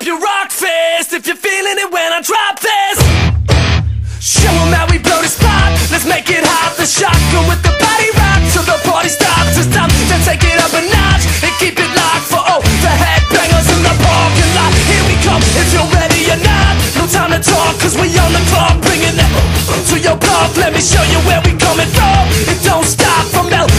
up your rock fist if you're feeling it when I drop this. Show 'em how we blow this spot. Let's make it hot. The shotgun with the body rock till the party stops. It's time to take it up a notch and keep it locked for all the headbangers in the parking lot. Here we come if you're ready or not. No time to talk cause we on the clock. Bringing that to your block. Let me show you where we coming from. It don't stop from LA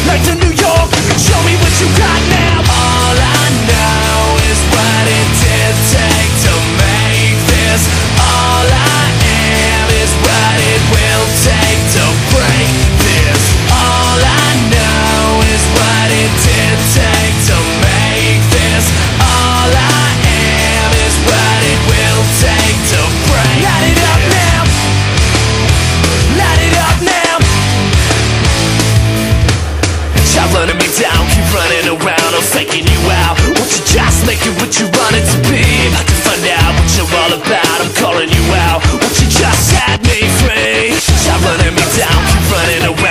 all about, I'm calling you out. Won't you just set me free? Stop running me down, keep running around,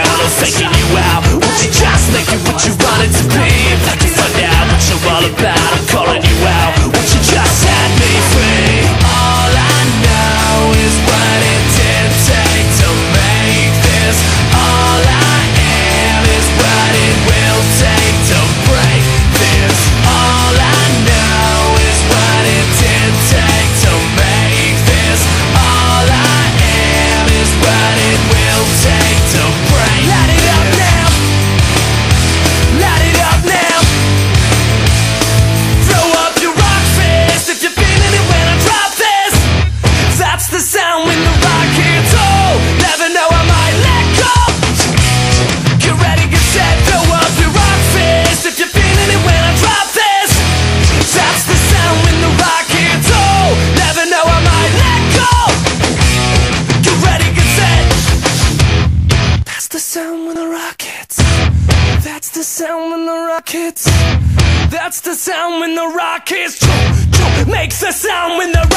sound when the rockets. That's the sound when the rockets. That's the sound when the rockets. Makes the sound when the.